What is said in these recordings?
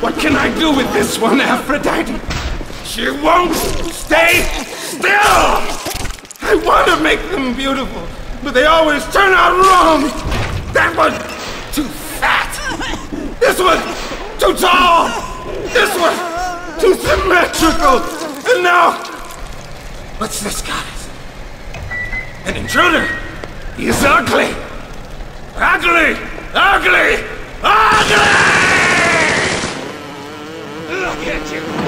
What can I do with this one, Aphrodite? She won't stay still! I want to make them beautiful, but they always turn out wrong! That was too fat! This was too tall! This was too symmetrical! And now... What's this, goddess? An intruder! He's ugly! Ugly! Ugly! Ugly! At you!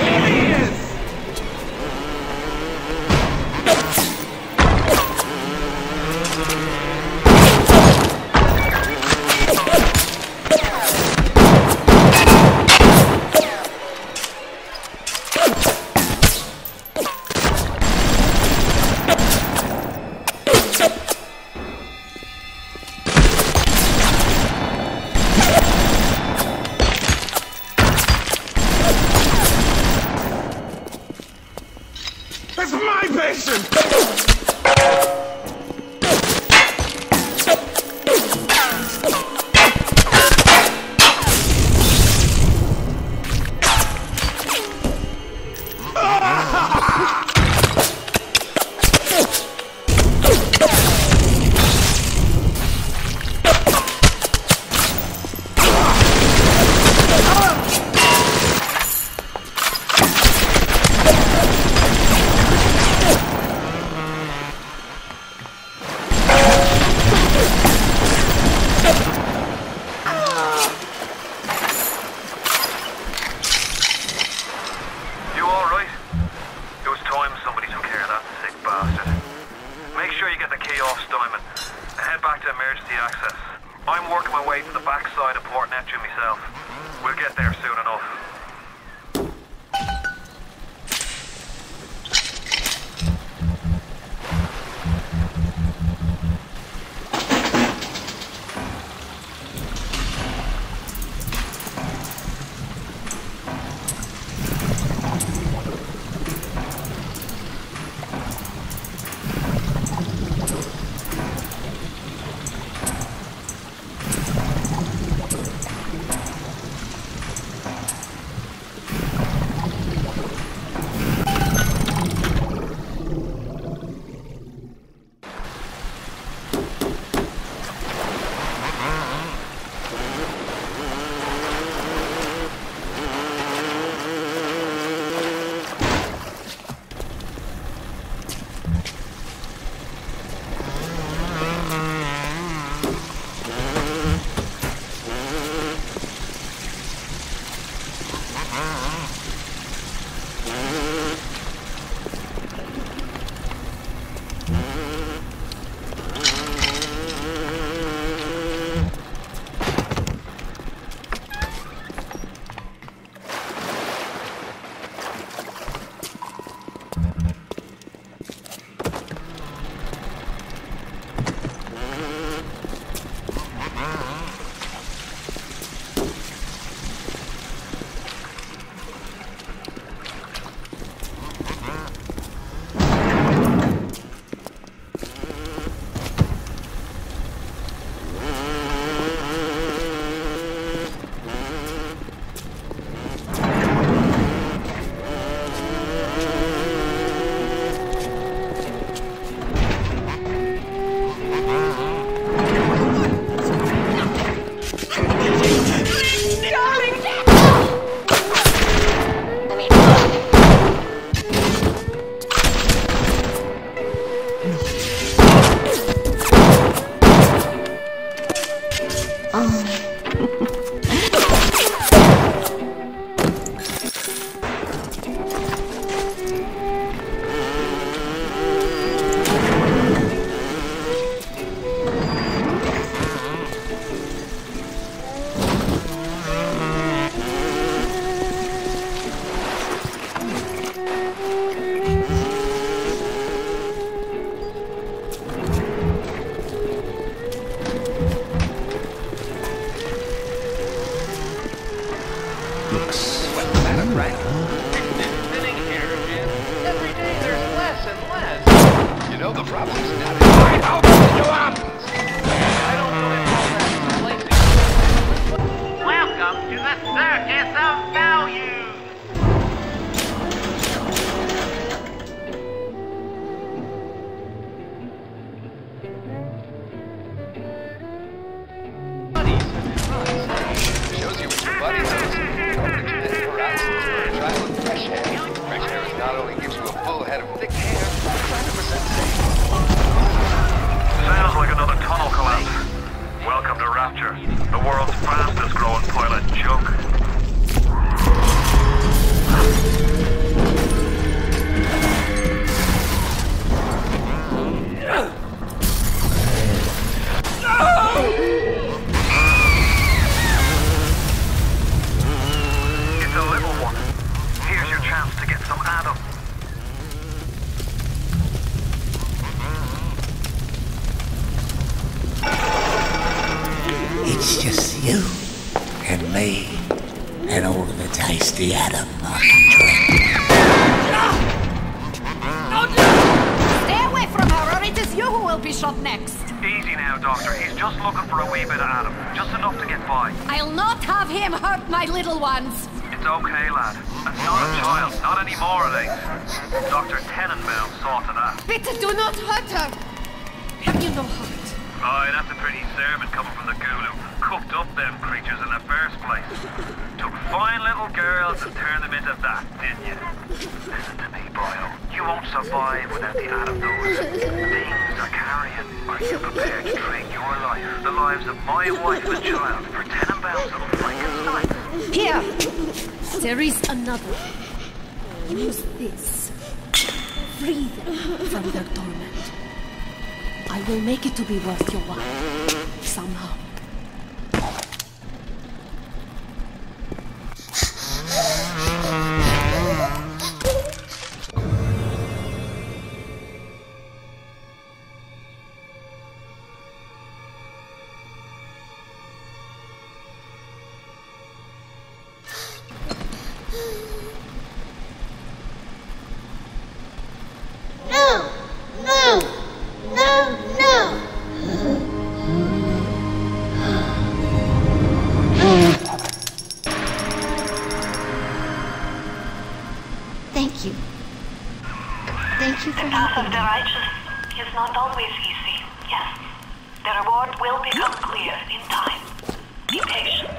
Ah. Know the problem's shot next. Easy now, Doctor. He's just looking for a wee bit of Adam. Just enough to get by. I'll not have him hurt my little ones. It's okay, lad. That's not a child. Not anymore, at least. Dr. Tenenbaum saw to that. Bitte do not hurt her. Have you no heart? Aye, that's a pretty sermon coming from the who cooked up them creatures in the first place. Took fine little girls and turned them into that, didn't you? Listen to me, boyo. You won't survive without the those things are carrying. Are you prepared to trade your life, the lives of my wife and child, for ten Tenenbaum's little Frankenstein? Here. There is another. Use this. Free them from their torment. I will make it to be worth your while. Somehow. The path of the righteous is not always easy, yes. The reward will become clear in time. Be patient.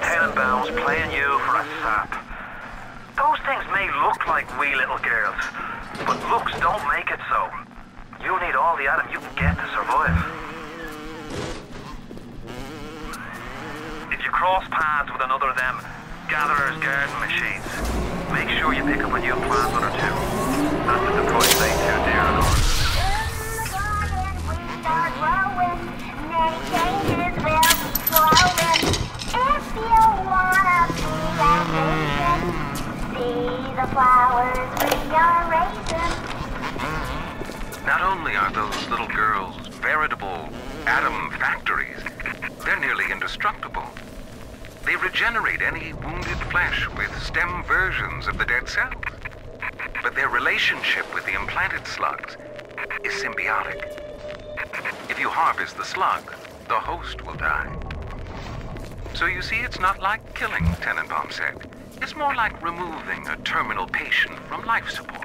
Tenenbaum's playing you for a sap. Those things may look like wee little girls, but looks don't make it so. You need all the Adam you can get to survive. If you cross paths with another of them gatherer's garden machines, make sure you pick up a new plant or two. That's the price ain't too dear, of course. Flowers we are raising. Not only are those little girls veritable Adam factories, they're nearly indestructible. They regenerate any wounded flesh with stem versions of the dead cell. But their relationship with the implanted slugs is symbiotic. If you harvest the slug, the host will die. So you see, it's not like killing, Tenenbaum said. It's more like removing a terminal patient from life support.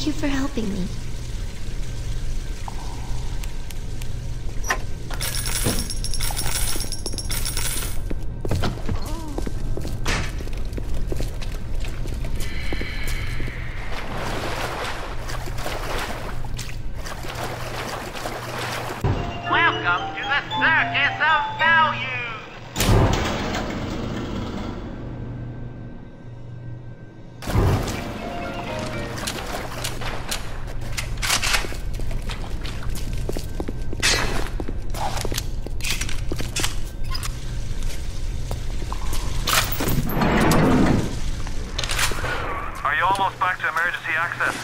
Thank you for helping me. Welcome to the Circus of Value! Emergency access?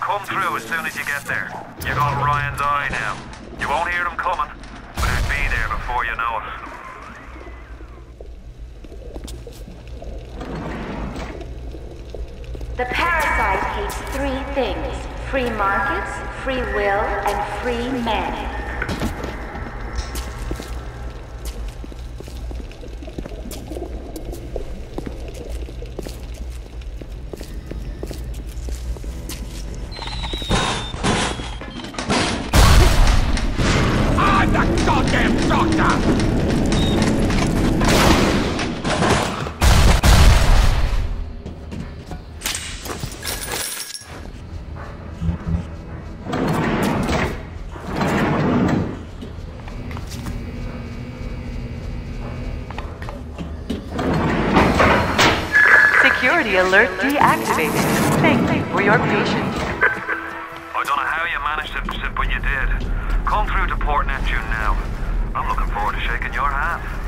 Come through as soon as you get there. You got Ryan's eye now. You won't hear them coming, but he'll be there before you know it. The parasite hates three things free markets, free will, and free men. Security alert deactivated. Thank you for your patience. I don't know how you managed it, but you did. Come through to Port Neptune now. I'm looking forward to shaking your hand.